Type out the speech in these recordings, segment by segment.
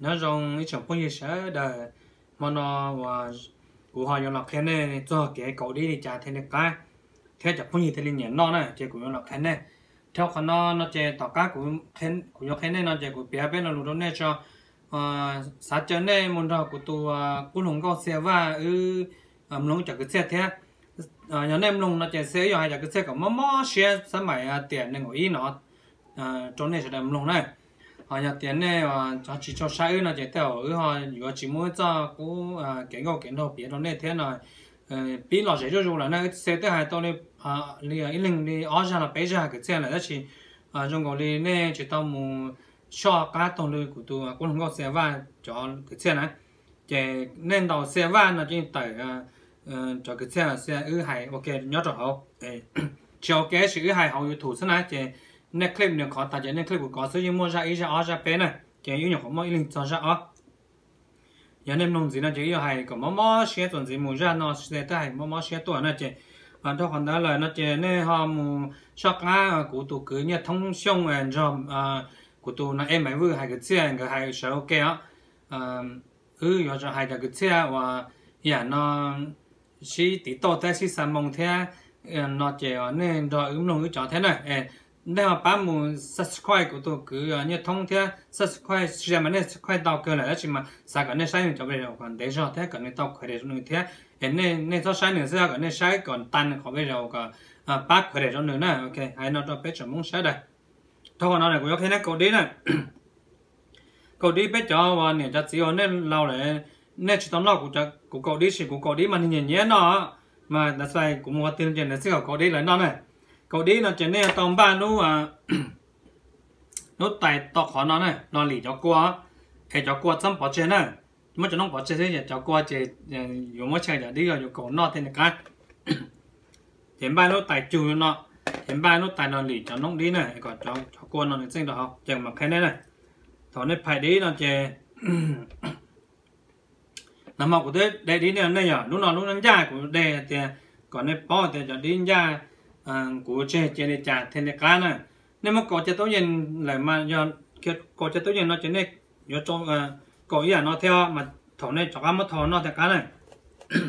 nó rong ít chồng bông nhiêu sẽ đời. Mà nó và của họ dùng là khen này cho cái cậu đi thì trả thêm được cái theo chồng bông nhiêu thì liền nó này chỉ của dùng là cái này theo con nó nó chỉ tao cá của khen, của dùng khen này nó chỉ của bé bé nó lùn đó này cho ờ, sát chân này muốn ra của tụ ờ, của lồng cao xe và ừ, ờ, ư ẩm lồng chả cái xe thế. Ờ nhà em lồng nó chỉ xe rồi hay chả cái xe của mò mò xe sắm mày tiền này ngồi nó ờ chỗ này sẽ làm lồng này họ nhà tiền này mà cho chỉ cho sai nó chỉ theo ở họ vừa chỉ muốn cho cú à, cái ngô cái nó biết nó này. Thế này ờ, bị lo sẽ cho dù là nó sẽ tới hai tao này à li ít lần đi ở ra là bây giờ cái xe à, này đó chỉ à trong cái li này chỉ tao muốn cho cá tao này của tôi à, cũng không có xe van cho cái xe này. Chỉ nên đầu xe van là chỉ tại ờ, cho cái xe là xe ư hai ok, nhớ rồi hậu chiều kế sự ư hai hậu thủ thế này chỉ nè clip này có tại nè clip của có sử dụng mua ra ít ra ở ra bé này. Chỉ yêu nhiều có mua linh cho ra ở nhà nên nông gì nó chỉ yêu hay có mua mua xe tuần gì mua ra, nó sẽ tới hay mua mua xe tuần nó chỉ. Và tôi còn đã lời nó chỉ nè họ mua shop á của tụ cứ như thông xong rồi cho à của tụ nó em mới vừa hay cái xe, cái hay sẽ ok á. À, ừ giờ cho hay cái xe và nhà nó chỉ tí to tới chỉ sản mong thế à, nó chỉ nên rồi ứng nông ứng chỗ thế này nếu mà bạn muốn subscribe của tôi cứ như thông theo subscribe xem mà nên subscribe tao cơ là chỉ mà sao cái này sai cho bây giờ còn để cho thế cái này tao khởi để cho người thế nên nên cho sai nữa sao cái này sai còn tan khỏi bây giờ cái à bác khởi để cho nữa nè ok hay nói cho biết chồng muốn sai đây thôi nó này của cái này cậu đi này cậu đi cho và nè cho chỉ nên lâu này nên chỉ tao lo của cậu đi chỉ của cậu đi mà nhìn nhẹ nó mà đã sai cũng mua tiền tiền là sẽ cậu đi lại nó này cậu đi nó chỉ nên tông ba nó à. Nó tài tọt khó nó này, nó lì cho qua thì cho qua xong bỏ chơi này. Mà cho nó bỏ chơi thế cho qua chơi dùng mất chơi đi rồi dùng cổ nó thế này cái. Hiện ba nó tài chủ nó. Hiện ba nó tài nó lì cho nó đi này, còn cho cho qua nó nên sinh được không chẳng mà cái này. Này thọ này phải đi nó chơi nằm học của thế, để đi này này nhở? Lúc nào lúc nó ra của đề thì, còn này bỏ thì cho đi ra Ờ, của chế chế này trả thế này cá này nếu mà có chế tố nhiên lại mà do có chế tố nhiên nó chế này do cho ờ, có ý là nó theo mà thổ này cho cá mất thổ nó theo cá này.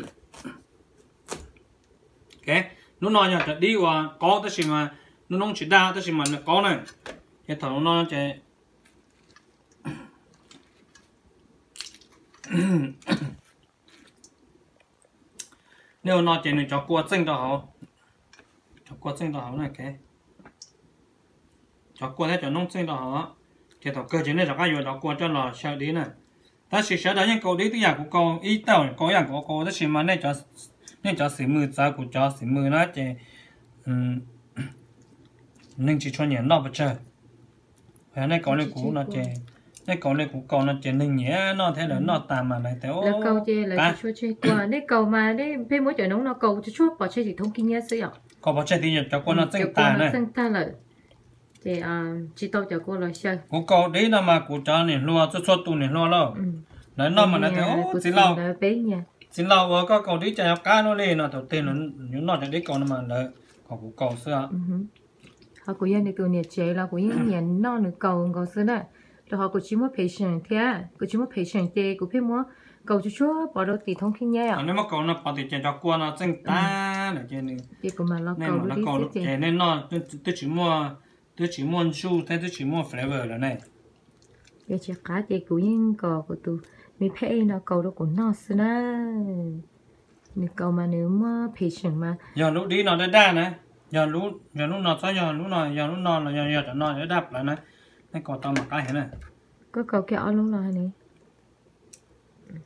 Ok, nó nói nhở đi qua, có tới gì mà, nó nông chỉ đa tới gì mà nó có này. Cái thổ nó chế nếu nó chế này cho cua chân đó hả cho qua chân đó này cái. Cho qua thế cho nông chân đó thì tao cơ chế này cho cái gì đó qua cho nó sợ đi này ta chỉ sợ đó những câu đi thì nhà của con ý tao có nhà của cô đó chỉ mà này cho nên cho xí mưa ra của cho xí mưa nó chỉ um nên chỉ cho nhện nó bớt chơi phải này có này cũ nó chỉ này có này cũ còn nó chỉ nên nhẹ nó thế là nó tạm mà lại theo là câu chơi là chỉ cho chơi qua đấy cầu mà đấy bên mỗi chỗ nóng nó cầu cho chuột bỏ chơi chỉ thông kinh xí ạ có bỏ chơi thì cho con nó chân ta này. chân ta là thì à chỉ tao cho cô là chơi. Cô cậu đấy là mà cô cho này lo cho cho tu này lo lo nói nó mà nó theo xin lâu xin lâu có cậu đi chạy cá nó lên nó đầu tiên nó những nó chạy đi nó mà là có cô cậu xưa. Họ cũng yên được tụi nhiệt chế là cũng yên nhiệt nó được cầu cầu xưa đấy. Rồi họ cũng chỉ muốn patient thế cũng chỉ muốn patient thế cũng phải muốn cầu chú chúa bỏ đâu thì thông kinh nhé nếu mà cầu nó bỏ thì chạy cho qua nó chân ta là trên này. Nên mà nó xí chạy nên nó tôi chỉ mua tôi chỉ mua su thế tôi chỉ mua flavor là này. Giờ chỉ cá thì cũng yên cầu của tụi mình phải nó cầu đâu cũng nó xưa nè mình cầu mà nếu mà patient mà giờ lúc đi nó đã đa này. Giờ lúc giờ lúc nó cho giờ lúc nó giờ lúc nó là giờ giờ nó đã đáp lại này. Cái còn tao mà cái thế này. Có cầu cái ở luôn là này.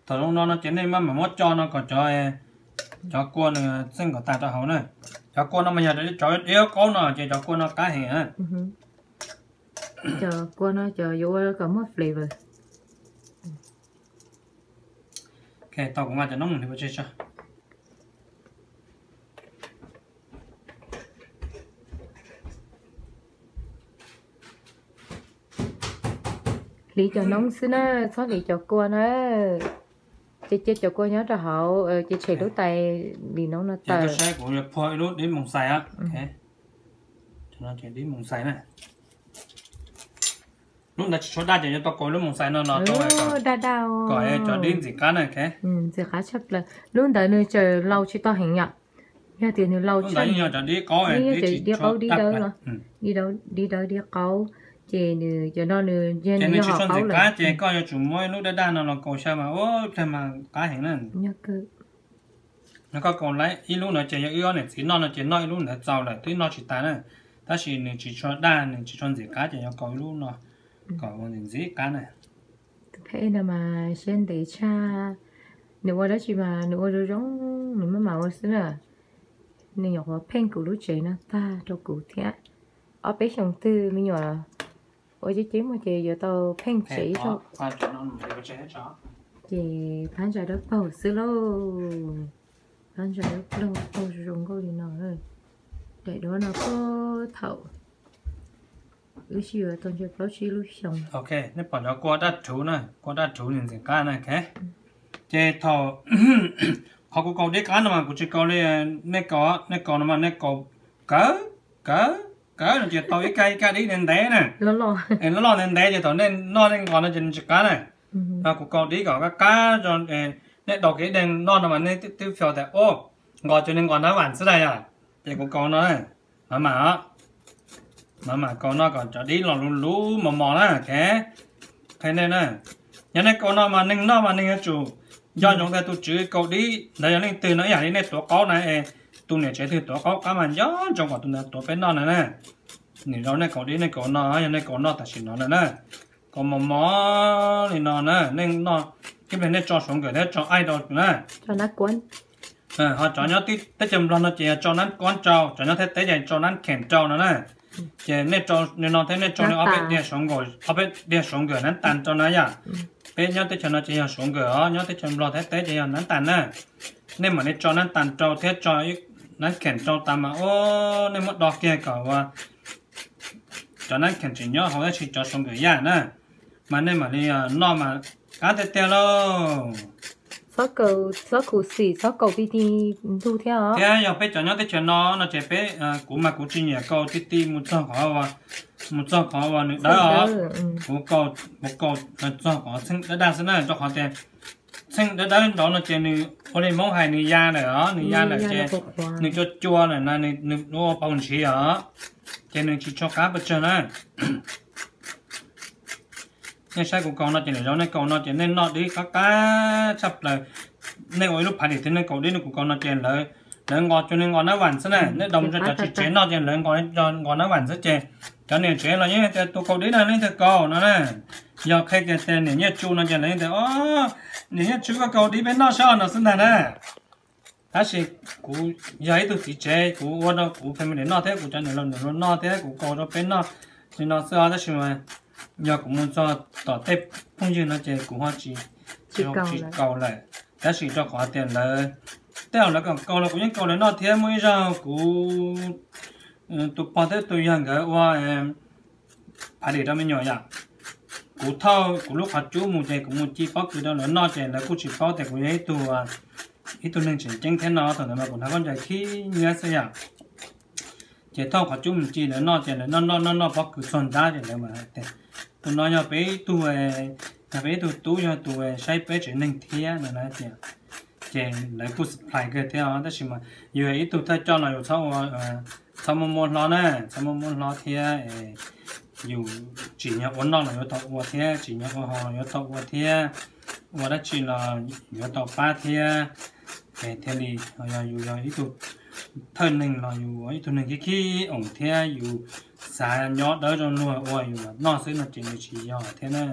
Thằng lúc nó nó chỉ nên mà mà mất cho nó còn cho cho nữa xin có tài cho hậu này cho cô nó mà giờ để cho yếu có nó chỉ cho cô nó cái hình á. Chờ qua nó chờ vô có một flavor ok tao cũng mà cho nó mình thì chơi cho. Lý cho nóng xí nó xót lý cho qua nó chị chị cho qua nhớ cho hậu ờ, chị chạy lúc tay vì nó nó tờ. có sai của nhập phơi lúc đến mùng xài á. Ok. Cho nó chỉ đến mùng xài này. Lúc chỉ cho đa cho tao coi lúc mong sai nó nó tao Ồ, đa đa ô. coi cho đến gì cả này cái Ừ, giờ khá chấp là lúc đó nơi chờ lâu chỉ to hình nhở. Nhà tiền thì lâu cho đi có Đi ấy đi- đi câu đi đâu rồi? ừ. Đi đâu đi đâu đi câu. Chị nữ cho nó nữ cho nữ chỉ họ gì là. cả chỉ có cho chúng mỗi lúc đó đa nó nó cầu sao mà ô thế mà cá hình này Nhớ cơ. nó có còn lại ít lúc nữa chỉ yêu này chỉ nó nó chỉ nói lúc nữa giàu lại tuy nó chỉ ta này ta chỉ nên chỉ cho đa nên chỉ cho gì cả chỉ có lúc nó có vấn gì cả này Thế là mà xem để cha. Nếu mà đó chỉ mà nếu mà đó giống nếu mà mà xứ là nên nhỏ pen của lúc chế nó ta cho cụ thế. Ở bên trong tư mình nhỏ ôi chứ chỉ mà chị giờ tao pen chỉ cho. Nó chị phán trả đất bảo sư lô. Phán trả đất lâu bao dùng câu gì nào rồi để đó nó có ước gì ở tuần trước đó chỉ lúc xong ok nếu bỏ cho qua đất chủ này qua đất chủ nên gì cả này cái chế thọ họ có câu đấy cả mà cũng chỉ câu đấy nè có nè có mà nè có cỡ cỡ cái nó chỉ tôi cái cái đi nên té nè nó lo. Nó lo nên té thì tôi nên nó nên còn nó chừng chừng cái này. Ừ. Và cũng còn đi còn cái cá cho nên đọc cái đèn nó mà nên tiếp tiếp phiếu thì ô gọi cho nên còn nó vẫn thế này à. Thì cũng còn nó này mà mà mà mà còn nó còn cho đi lò lú lú mà mò nè, thế thế này nè nhà này còn nó mà nên nó mà nên chủ. Do ừ. chúng ta tu chữ cầu đi đây là nên từ nó giả đi nên tổ có này tụi này chế thì tổ có cá mà nhớ trong quả tụi này tổ phải non này nè. Nhìn nó này có đi này có nó này có nó ta chỉ nó này nè. Có mò mò thì nó nè. Nên nó cái bên này cho xuống cái này cho ai đó nè. Cho nó cuốn. À họ cho nó tí tới chừng lo nó chỉ cho nó cuốn trâu cho nó thế tới dành cho nó kèm trâu nó nè. Chỉ nên cho nên nó thế nên cho nó ở bên đi xuống rồi ở bên đi xuống cái, nó tàn cho nó nhá ừ. bên nhau tới chừng nó chỉ xuống rồi nhau tới chừng lo thế tới chỉ nó tàn nè. Nên mà nên cho nó tàn trâu thế cho nắn kèn cho tàn mà ô nên mất đo kia cả và cho nắn kèn chỉ nhớ họ chỉ cho xuống cửa ya nè mà nên mà đi nó mà cá thế tiêu lo. Sáu cầu sáu cụ xì sáu cầu đi đi thu theo? Thế giờ bé cho nhớ tới cho nó nó chỉ bé cú mà cú chỉ nhớ câu tí tí một trăm khó và một trăm khó và nữa đó ừ. một câu một câu là cho có sinh đã đang sinh này cho họ tiền sinh đã đang đó là tiền nữ ở đây mong hai nữ này đó nữ gia này tiền nữ cho chua này là nữ nữ nó nhiêu chỉ ở tiền nữ chỉ cho cá bớt chân này nên sai của con nó chỉ để đó nên con nó chỉ nên nó đi cá cá chập lại nên ở lúc phải thì nên cậu đi nó của con nó tiền lại nên ngọt cho nên ngọt nó vàng thế này. Nên đồng cho cho chỉ chế nó tiền lên ngọt cho ngọt nó vàng rất chè cho nên chế là nhé tôi cậu đi là lên thì cậu nó nè giờ khai cái tên này nhé chú nó chỉ lấy thì ô nhé chú có cầu đi bên nó sao nó xin này ta sẽ cú giờ tôi chỉ chế cú ở đó cú phải mình nó thế cú cho nên là nó nó thế cú cầu cho bên nó thì nó sao đó chứ mà giờ cũng muốn cho tỏ tép không như nó chế cú hoa chỉ Chỉ cầu lại. ta sẽ cho khóa tiền lại tao là còn cầu là cũng những cầu là nó thế mới ra cú tụ bao thế tụi hàng cái qua em phải để cho mình nhỏ dạng cú thâu cú lúc học chú một đề cũng một chi bóc cái đó nó no chè là cú chỉ bóc thì cú ấy tu à. Ít tu nên chỉ chân thế nó thôi mà còn thằng con trai khi nhớ sao nhở chỉ thâu học chú một chi là no chè là no no no no bóc cứ xuân ra chè là mà thế tu nó nhau bé tu về nhà bé tu tu nhau tu về sai bé chỉ nên thế là nó chè. Chè lấy cú phải cái thế đó đó mà giờ ít tu thay cho là sáu sau à, sau một một lo nè sau một một lo thế dù chỉ nhớ uốn non là yếu tố uốn thế chỉ nhớ uốn họ yếu tố uốn thế uốn đất chỉ là yếu tố ba thế để thế thì họ dù là ít tụ thân mình là dù ít tụ mình cái khi ổng thế dù xa nhỏ đỡ cho nuôi uốn dù là non sẽ là chỉ là chỉ nhỏ thế nè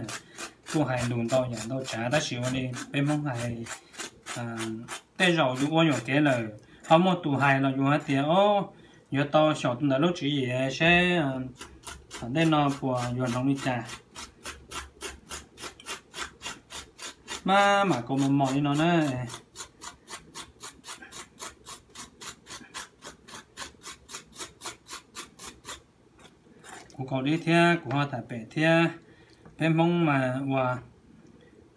cô hay đồn tao nhận tao trả đất chỉ chịu đi bên mong hay à tên rồi dù uốn nhiều thế là họ một tụ hay là dù hết tiền ô nhớ to 小的 lúc chỉ gì sẽ ở đây nó của yuan nông đi trà. Mà mà có một món nó nè. Của cậu đi theo của họ thả bể theo bên mong mà và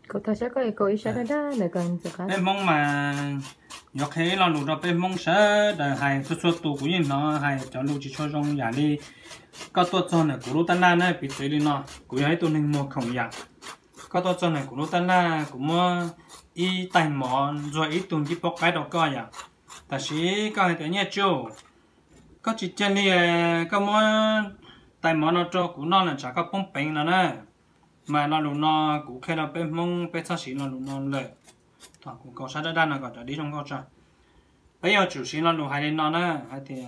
cậu ta sẽ có cậu ý sẽ đó là cần sự cả bên mong mà nhớ khi là lũ đó bên mông sơ đời hay xuất xuất tụ của nhìn nó hay cho lũ chỉ cho trong nhà đi. Có tốt cho này của lũ tan lan này bị chơi đi nó của ấy tôi nên mua không dạng có tốt cho này của lũ tan lan cũng mua y tay mỏ rồi ít tuần chỉ bóc cái đầu coi à ta sĩ, có hai cái nhẹ chú. Có chỉ chân đi ờ, có mua tay mỏ nó cho của nó là chả có bông bánh nó nè mà nó lũ nó cũng khi nó bên mông bên sao sĩ nó lũ nó lợi thằng cũng có sát đan là gọi đi trong con trai bây giờ chủ sĩ là lũ hai đến nó nè hai thì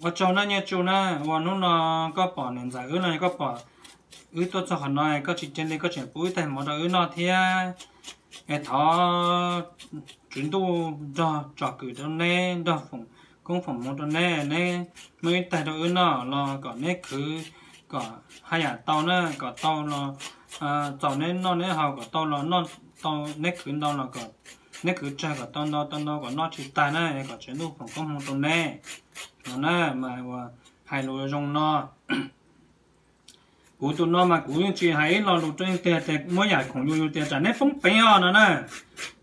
ở chỗ nó như chỗ nè và nó nó có bỏ nền giải ư này có bỏ ư tôi cho họ nói có chỉ trên đây có chuyện bụi tại một đó ư nó thì cái thọ chuyển tu cho cho cử cho nên đó phòng công phòng một đó nên nên mới tại đó ư nó là có nên cứ có hai nhà tàu nè có tàu là à cho nên nó nên họ có tàu là nó tông nét khuyến đông là còn nét cứ chơi cả tông nó tông nó còn nó chỉ ta này còn chuyện đâu phòng công không tông nè nó nè mà hai lối rong nó cú tụi nó mà cú như chị hay lo lụt trên tiền tiền mỗi nhà cũng như tiền trả nét phong bén nó nè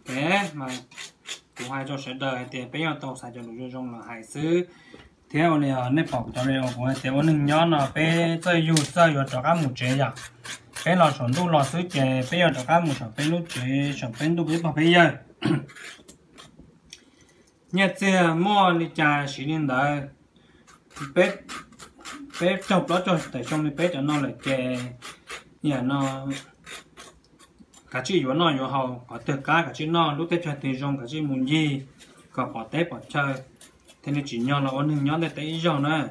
thế mà cú hai cho sẽ đời tiền bén tàu xài cho lụt rong là hai xứ theo này nét bọc cho này của theo nó nhỏ nó bé chơi dù chơi rồi cho các một chế vậy cái lò chuẩn tu lò sứ chè, bây giờ cho các một sản phẩm lúc chè sản phẩm tu biết bảo bây giờ. Nhà xe mua đi trà xí lên đời bé bé chọc đó cho tại trong đi bé cho nó lại chè. Nhà nó, cả chị vừa nói vừa hậu, có từ cá, cả chị nó, lúc tết cho tiền trong cả chị muốn gì, có bỏ tết bỏ chơi. Thế nên chỉ nhau là ôn nhau để tết rồi nữa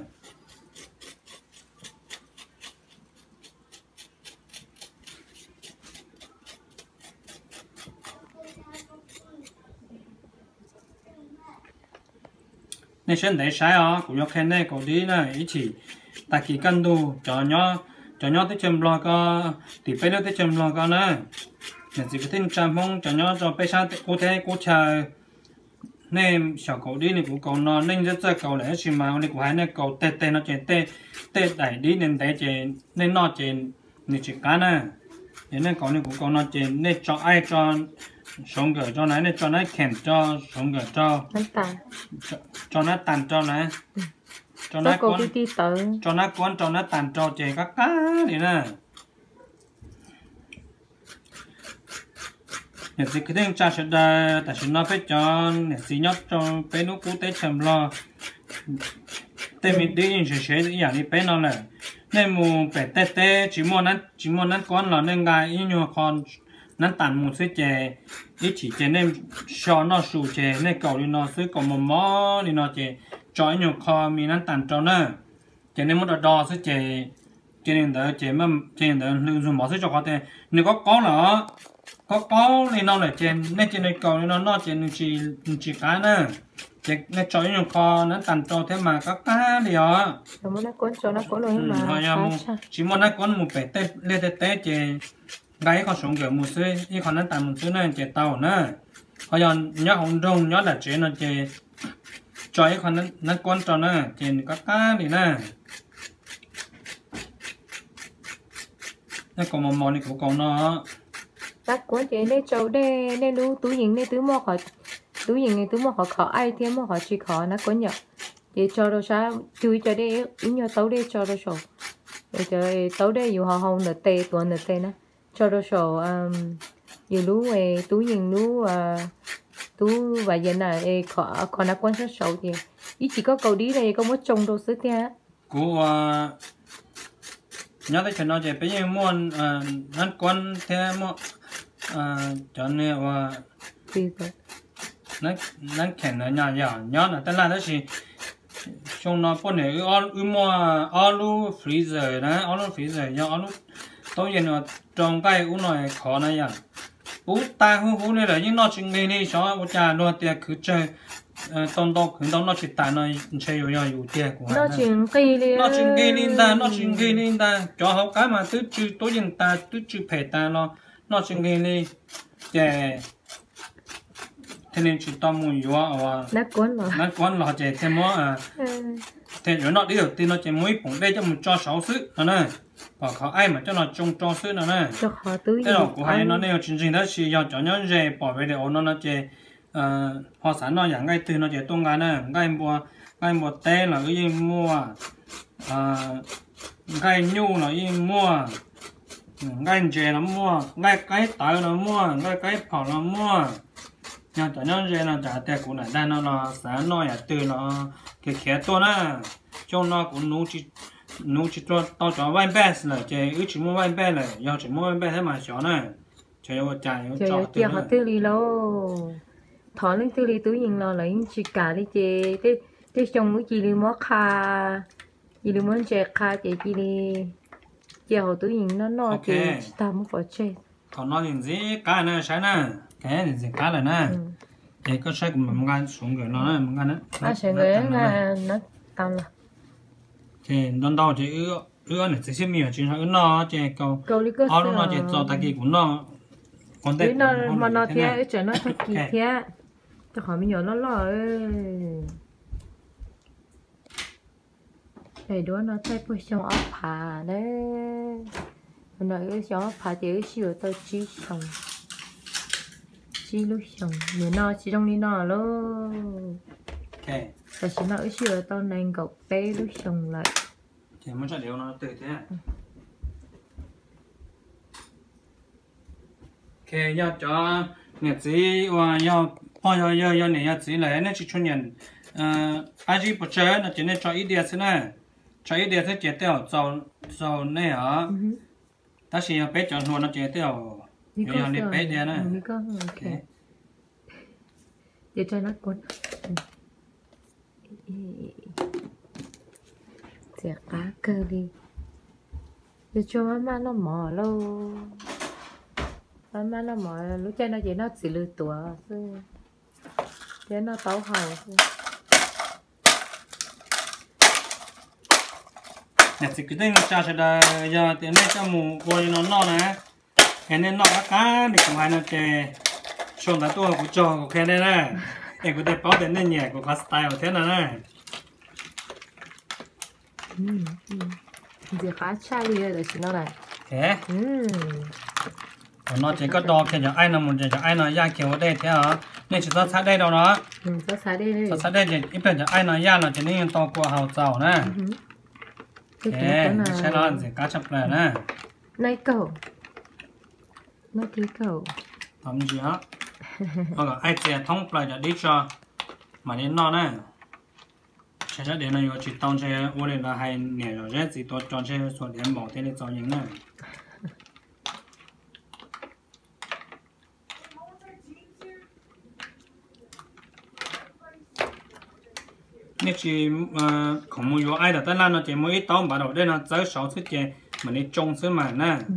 nên xem để sai ó cũng có khen này cũng đi này ý chỉ tại kỳ cân đủ cho nhau cho nhau tới chấm lo có thì phải giờ tới chấm lo có nữa nên chỉ có tin trăm phong cho nhau cho phải giờ cô thế cô chờ nên 小狗 đi này cũng cầu nó, nên rất rất cầu để chỉ mà này cũng hay này, cầu tê tê nó chơi tê tê đẩy đi nên tê chơi nên nó chơi nên chỉ cá nè nên cầu này cũng nó chơi nên cho ai cho sống gở cho này này cho nó kèm cho sống gở cho cho, nó tàn cho này. Cho nó cuốn. tới cho nó cuốn cho nó tàn cho chè các cá đi nè nhà sĩ cái tiếng cha sẽ đa tại sao nó phải cho nhà sĩ nhóc cho bé nó cú tế chầm lo. Tên mình đi nhìn sẽ sẽ dạng đi bé nó là nên mù bé tê tê, chỉ mua nó chỉ mua nó con là nên gai, ý nhiều con nó tàn mù số chè. Ít chỉ chè nên cho nó sù chè, nên cầu đi nó số cầu một mó đi nó chè. Cho nhiều con mi nó tàn cho nó. Chè nên một đo số chè. Chè nên đỡ, chè mà chè nên đỡ, lưu dùng bỏ số cho con tê. Nếu có có nữa, có có thì nó lại chè. Nên chè nên cầu nó nó chè nên chỉ chỉ cái nữa chè nên cho nhiều kho nó tàn cho thế mà có cá đi rồi muốn nó cuốn cho nó cuốn rồi Ừ, mà. thôi mu cha chỉ muốn nói con một bể tê lê tê tê chè gái có sống kiểu một số y còn nó tạm một số này chè tàu nữa. Họ giờ nhớ hồng rong nhớ là chè nó chè cho y còn nó nó con cho nó chè có cá đi nè. Nó còn một món này của con nó các cuốn chị đây châu đây đây lú túi nhìn đây túi mua khỏi túi nhìn này túi mua khỏi khó ai thì mua khỏi chỉ khó nó cuốn nhở chị cho đâu sao? Chui cho đây ít nhiều tấu đây cho đâu sổ. Để cho tấu đây dù họ hồng nở tê tuần nở tê nè cho đâu sổ um dù lú về túi nhìn lú à túi và giờ là khó khó nó quan sát sổ thì ý chỉ có cầu đi đây có mất trồng đâu xứ thế của nhớ tới chuyện nó chè bây giờ muốn à, nó con thế mà à, cho nên là thì nó nó khen nó nhỏ nhỏ nhỏ là tên là đó là trong nó bọn này ở ở mua alu freezer nè alu freezer nhỏ alu tôi nhìn nó trong cái u này khó này à u ta hu hu này là những nó chừng này này sao u cha nó tiệt cứ chơi tông tông cứ tông nó chỉ tại nó chơi nhiều nhiều nhiều tiệt của nó chuyện kỳ liền nó chừng cái linh ta nó chừng cái linh ta. Cho học cái mà tứ chữ tôi nhìn ta tứ chữ phải ta nó nó chừng cái linh chè thế nên chỉ tao muốn yếu à nó cuốn rồi nó quan là chè thêm mó à. Ừ. thế rồi nó đi đầu tiên nó chè muối bụng đây cho mình cho sáu sức nó nè và có ai mà cho nó trông cho sức nó nè cho họ tứ thế rồi của hai nó nêu chương trình đó chỉ do cho nhau về bảo vệ để nó nó chè ờ họ sản nó dạng ngay từ nó chỉ tung cái nè ngay mua ngay mua té là cái gì mua ờ ngay nhu là gì mua ngay chè nó mua ngay cái tỏi nó mua ngay cái phở nó mua nhà cho nhau chè nó trả tiền của này đây nó nó sản nó ya từ nó cái khé to nè trong nó cũng nấu chỉ nấu chỉ cho tao cho vay bé là chè ước chỉ mua vay bé là giờ chỉ mua vay bé thế mà chó nè. Chè yo trả chơi cho chơi họ tư lý lô thọ lên tư lý túi nhìn lo lấy chỉ cả đi chơi thế thế chồng mới chỉ đi mua kha. Chỉ đi muốn chơi kha chơi chỉ đi chơi họ túi nhìn nó nó chơi ta muốn phải chơi còn nó thì gì cái này sai nè cái thì gì này nè ừ. cái có sai của mình ngan xuống cái nó mình ngan đấy à sẽ người là nó tao là thì nó đâu thì ưa ưa này chỉ xem miệng chỉ là nó chỉ câu ở nó chỉ cho ta cái của nó còn nó mà nó này ở chỗ nó thật kỳ thế cho khỏi mình nhớ nó lo để đứa nó thấy bữa xong ốc hà đấy nó cái xong ốc hà thì cái siêu tao chỉ xong chỉ lúc xong nếu nó chỉ trong đi nó luôn ok và chỉ nó cái tao nên cậu bé lúc xong lại thì muốn cho điều nó từ thế ok giờ cho nhật chỉ và giờ bao giờ giờ giờ này nhật chỉ là nó chỉ cho nhận ờ ai chỉ chơi nó chỉ nên cho ít điểm thế này cho ít điểm thế chỉ tiêu giàu giàu này hả ta chỉ bé chọn hồ nó chỉ tiêu bé đi nè. đi con ok để cho nó cuốn. Chả cá cơ đi. Để cho mama nó mò lâu. Mama nó mò lúc chơi nó chỉ nó chỉ lừa tủa Để nó tấu hầu nè thì cái đây nó cha sẽ là giờ tiền này cho mù coi nó no nè cái này nó cá cá để cùng hai nó chơi xong đã tua của cho của cái này nè. Em có thể bảo đến này nhẹ của có style thế này nè. Ừ, ừ. Giờ khá chai rồi xin nó này. Thế? Ừ. Nó chỉ có đo cái cho ai nó muốn cho ai nó ra kiểu đây thế hả? Nên chỉ có sát đây đâu Ừ, sao xá đi đi sát đây thì ít cho ai nó ra nó chỉ nên to của hậu giàu nè. Ừ thế xe nó này gì? Cá chập lại nè. Này cậu Nó tí thậm chí á? Hoặc là ai trẻ thông lại cho đi cho. Mà đến nó nè. Sẽ sẽ đến là chỉ tông xe vô lên là hai nẻ rồi rất gì tôi chọn xe số điểm bỏ thế để cho những nè. Nếu chỉ không muốn có ai đó tên là nó chỉ mới ít tông bắt đầu đây là tới sáu thứ tiền mà đi trông thứ mà nè. Ừ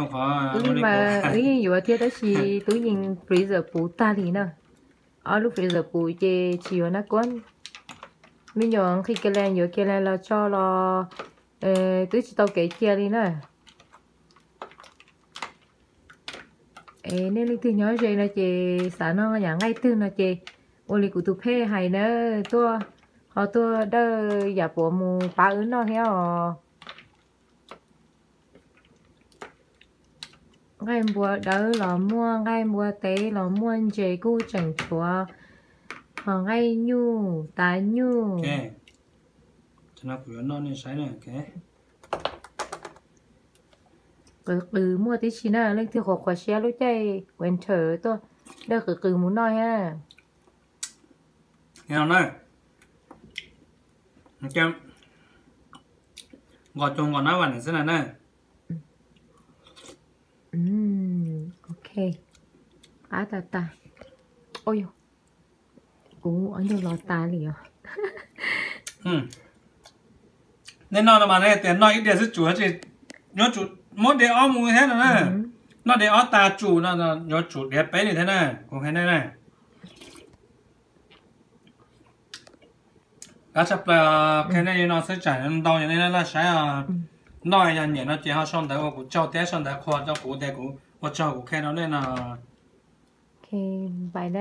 không có nhưng mà như vậy thì đó chỉ túi nhìn freezer bù ta đi nè ở lúc freezer bù chỉ vào nó con mình nhớ khi cái này nhớ cái này là cho là túi chỉ tao cái kia đi nè. Ê, nên thì nhớ gì là chị xã nó nhà ngay từ là chị. Ô lịch của tụi phê hay nữa tôi họ tôi đỡ giả bộ mù ba ứng nó theo ngay mua đỡ là mua ngay mua tế là mua chế cô chẳng chúa họ ngay nhu tá nhu. Ok cho nó vừa nó nên sai nè ok cứ cứ mua tí chi nào lên thì họ khỏi xe lúc chạy winter tôi. Đỡ cứ cứ muốn nói ha. Nghe không đây ok gọi chung còn nói vào này thế này ok à ta ta 음, 오케이. 알았다. 어휴. 오, 완전 넣었다리요. ừ, nên nó mà này tiền nó ít để rất chủ chứ nhớ chủ mỗi để ở mùi thế này nó để ở ta chủ nó là nhớ chủ để bé như thế này cũng thế này này cá chép là cái này nó sẽ chảy đau như thế này là sẽ à, nói là nhà nó chỉ họ xong đấy cũng cho té xong đấy khoa cho cụ để cụ của cháu cụ khen nó nên là ok bye đó